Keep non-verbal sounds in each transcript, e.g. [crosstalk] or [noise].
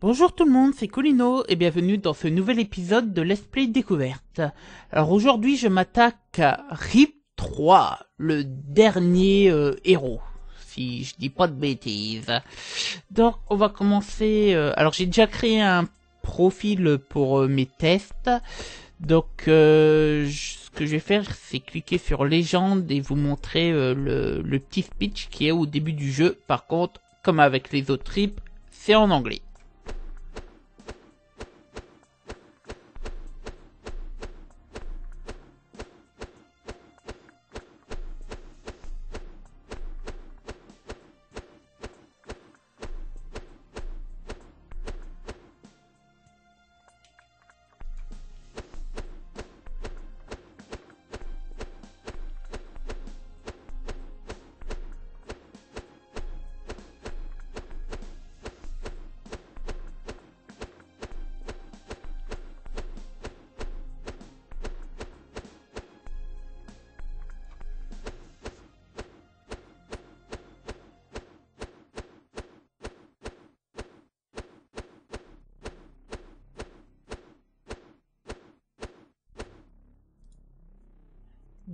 Bonjour tout le monde, c'est Colino et bienvenue dans ce nouvel épisode de Let's Play Découverte. Alors aujourd'hui je m'attaque à RIP 3, le dernier euh, héros, si je dis pas de bêtises. Donc on va commencer... euh, alors j'ai déjà créé un profil pour euh, mes tests. Donc ce que je vais faire c'est cliquer sur légende et vous montrer le, le petit speech qui est au début du jeu. Par contre, comme avec les autres trips, c'est en anglais.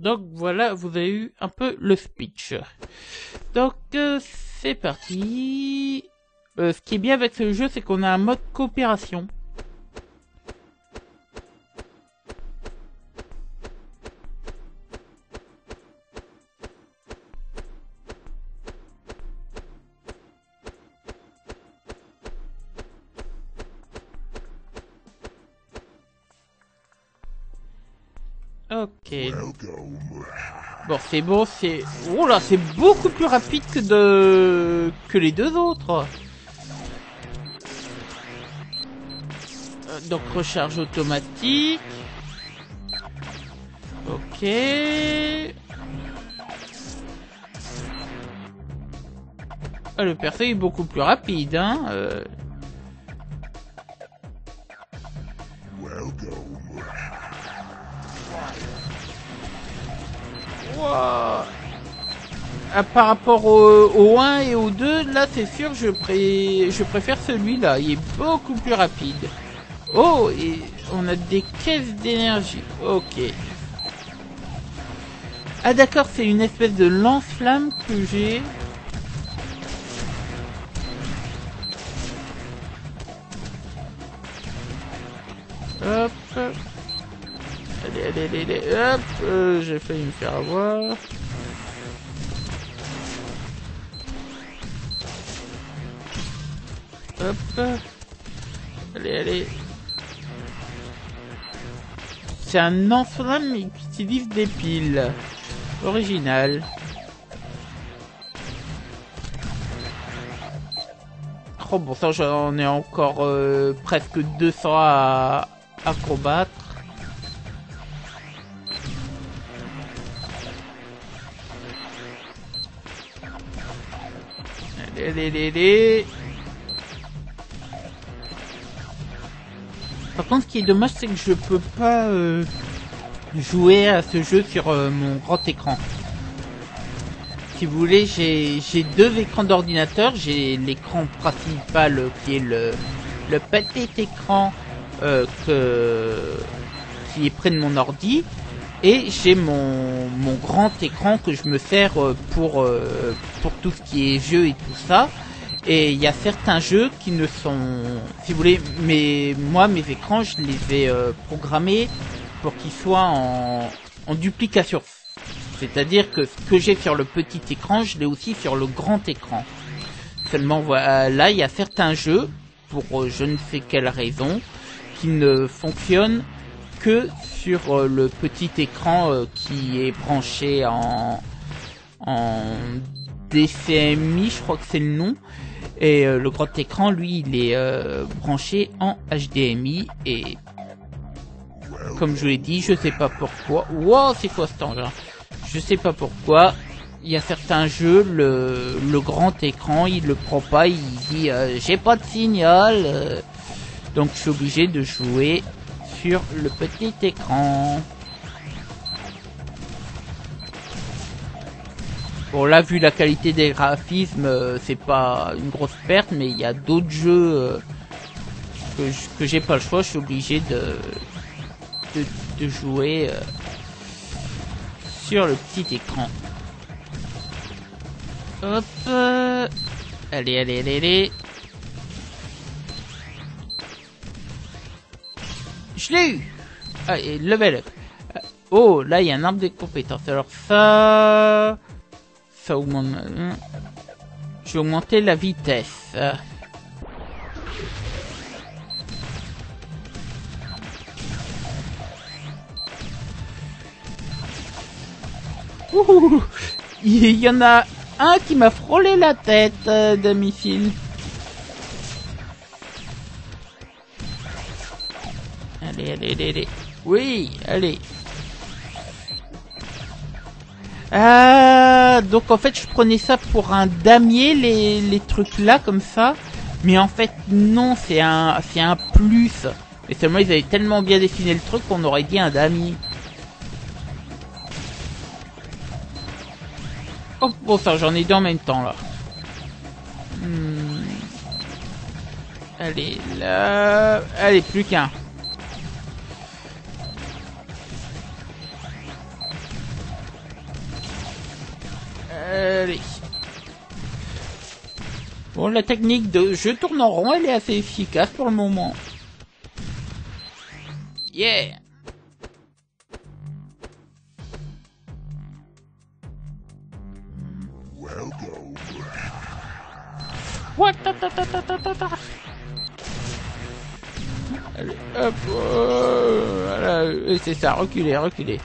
Donc voilà, vous avez eu un peu le speech. Donc euh, c'est parti. Euh, ce qui est bien avec ce jeu, c'est qu'on a un mode coopération. Bon, c'est bon, c'est... Oh là, c'est beaucoup plus rapide que de... que les deux autres. Euh, Donc, recharge automatique. Ok. Ah, le perso est beaucoup plus rapide, hein. euh. Ah, par rapport au, au 1 et au 2, là c'est sûr je, pré... je préfère celui-là, il est beaucoup plus rapide. Oh, et on a des caisses d'énergie, ok. Ah d'accord, c'est une espèce de lance-flamme que j'ai. Hop. Allez, allez, allez, allez, hop, euh, j'ai failli me faire avoir. Hop. Allez, allez. C'est un enflamme qui utilise des piles. Original. Oh bon, ça j'en ai encore euh, presque 200 à, à combattre. Allez, allez, allez, allez. Par contre, ce qui est dommage, c'est que je peux pas euh, jouer à ce jeu sur euh, mon grand écran. Si vous voulez, j'ai deux écrans d'ordinateur. J'ai l'écran principal qui est le, le petit écran euh, que, qui est près de mon ordi. Et j'ai mon, mon grand écran que je me sers pour, pour tout ce qui est jeu et tout ça. Et il y a certains jeux qui ne sont, si vous voulez, mais moi mes écrans je les ai euh, programmés pour qu'ils soient en, en duplication. C'est-à-dire que ce que j'ai sur le petit écran, je l'ai aussi sur le grand écran. Seulement voilà, là il y a certains jeux, pour euh, je ne sais quelle raison, qui ne fonctionnent que sur euh, le petit écran euh, qui est branché en, en DCMI, je crois que c'est le nom. Et euh, le grand écran, lui, il est euh, branché en HDMI. Et comme je l'ai dit, je sais pas pourquoi. Wow, c'est quoi cet engin Je sais pas pourquoi. Il y a certains jeux, le, grand écran, il le prend pas. Il dit, euh, j'ai pas de signal. donc je suis obligé de jouer sur le petit écran. Bon là vu la qualité des graphismes euh, c'est pas une grosse perte mais il y a d'autres jeux euh, que, que j'ai pas le choix, je suis obligé de, de, de jouer euh, sur le petit écran. Hop. euh, allez, allez, allez, allez. Je l'ai eu. Ah, et level up. Euh, Oh, là, il y a un arbre des compétences. Alors ça... Ça augmente... euh, Je vais la vitesse. Ouh, il y en a un qui m'a frôlé la tête euh, de missile. Allez, allez, allez, allez. Oui, allez. Ah, donc en fait je prenais ça pour un damier, les, les trucs là comme ça. Mais en fait non, c'est un, c'est un plus. Mais seulement ils avaient tellement bien dessiné le truc qu'on aurait dit un damier. Oh, bon ça j'en ai deux en même temps là. Hmm. Allez, là... Allez, plus qu'un. Allez. Bon, la technique de je tourne en rond, elle est assez efficace pour le moment. Yeah What? Allez, hop, oh, voilà, c'est ça, reculez, reculez.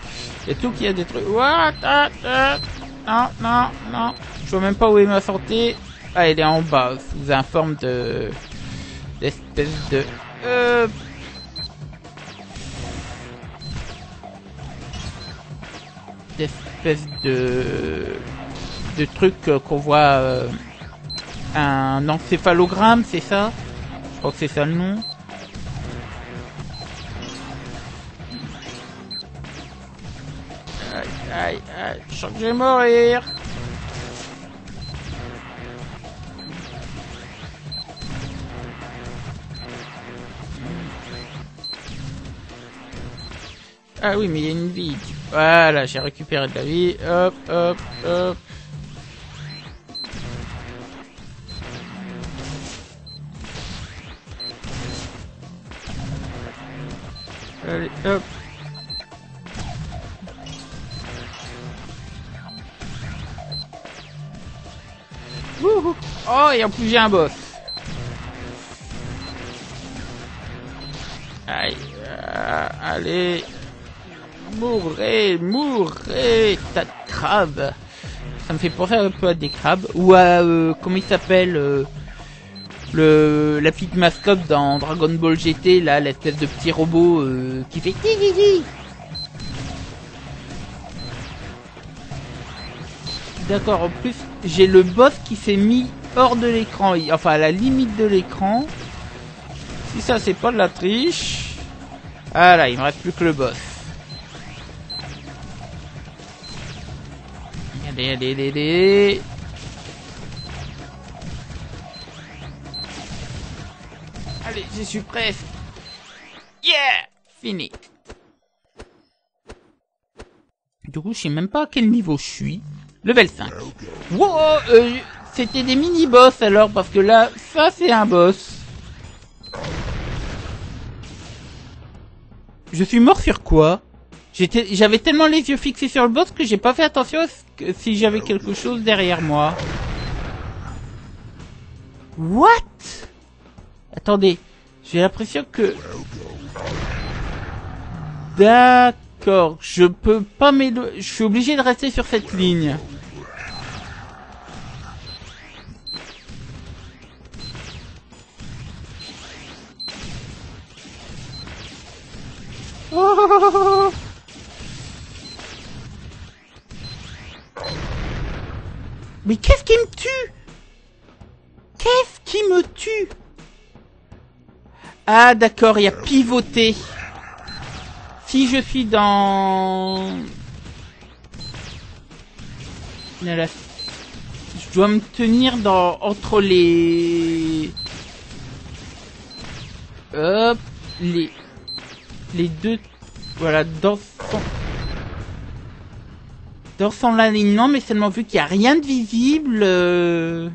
A tout qui a détruit. What? Ta, ta. Non, non, non. Je vois même pas où est ma santé. Ah, elle est en bas, sous un forme de... d'espèce de... Euh... d'espèce de... de truc euh, qu'on voit... euh, un encéphalogramme, c'est ça? Je crois que c'est ça le nom. Je sens que je vais mourir. Ah oui, mais il y a une vie. Voilà, j'ai récupéré de la vie. Hop, hop, hop. Allez, hop. Oh, et en plus j'ai un boss. Aïe, euh, allez. Mourrez, mourrez, tas de crabes. Ça me fait penser un peu à des crabes. Ou à, euh, comment il s'appelle euh, le la petite mascotte dans Dragon Ball GT, là, l'espèce de petit robot euh, qui fait D'accord, en plus, j'ai le boss qui s'est mis hors de l'écran, enfin à la limite de l'écran. Si ça c'est pas de la triche. Voilà, il me reste plus que le boss. Allez, allez, allez, allez. Allez, j'y suis presque. Yeah Fini. Du coup, je sais même pas à quel niveau je suis. Level 5. Wow, euh, c'était des mini-boss alors, parce que là, ça c'est un boss. Je suis mort sur quoi? J'avais tellement les yeux fixés sur le boss que j'ai pas fait attention à ce que, si j'avais quelque chose derrière moi. What? Attendez, j'ai l'impression que... D'accord, je peux pas m'éloigner... Je suis obligé de rester sur cette ligne. [laughs] Mais qu'est-ce qui me tue? Qu'est-ce qui me tue? Ah d'accord, il y a pivoté. Si je suis dans... Je dois me tenir dans entre les... hop, les, les deux, voilà, dans son, dans son alignement, mais seulement vu qu'il n'y a rien de visible. euh,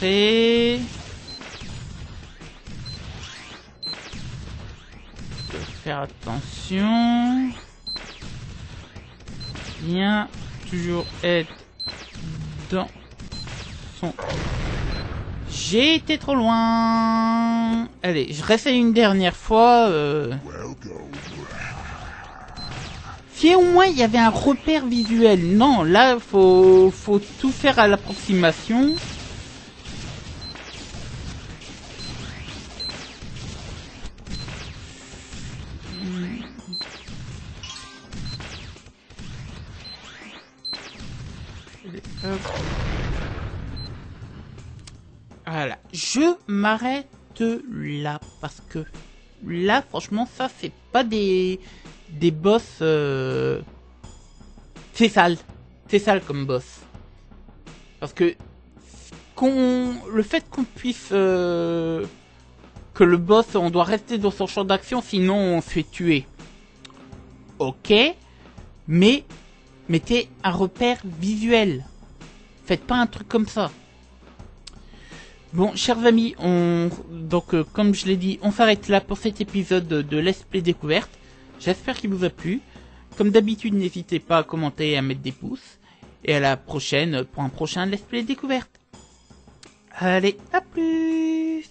concentrer. Faire attention. Bien, toujours être dans son... J'ai été trop loin. Allez, je réessaye une dernière fois. euh. Si au moins il y avait un repère visuel. Non, là, faut, faut tout faire à l'approximation. Voilà, je m'arrête là parce que là, franchement, ça c'est pas des des boss. euh, C'est sale, c'est sale comme boss. Parce que qu'on le fait qu'on puisse euh, que le boss, on doit rester dans son champ d'action, sinon on se fait tuer. Ok, mais mettez un repère visuel. Faites pas un truc comme ça. Bon, chers amis, on donc euh, comme je l'ai dit, on s'arrête là pour cet épisode de Let's Play Découverte. J'espère qu'il vous a plu. Comme d'habitude, n'hésitez pas à commenter et à mettre des pouces. Et à la prochaine pour un prochain Let's Play Découverte. Allez, à plus